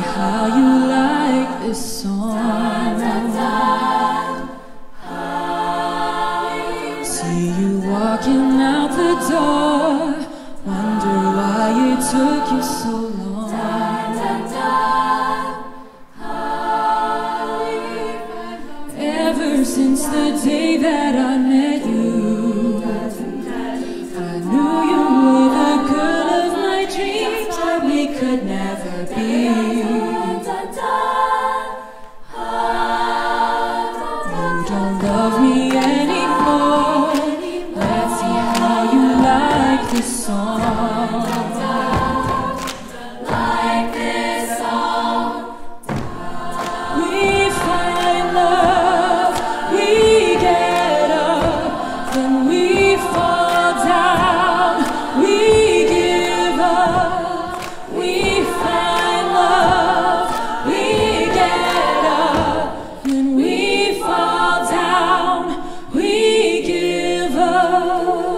how you like this song. See you walking out the door. Wonder why it took you so long. Ever since the day that I met you, I knew you were the girl of my dreams, we could never fall down, we give up.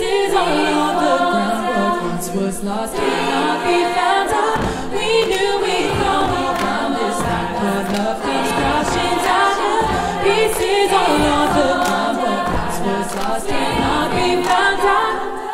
pieces all on the ground. What once was lost cannot be found. We knew we'd come around this time, but love comes crashing down. Pieces all on the ground. What once was lost cannot be found.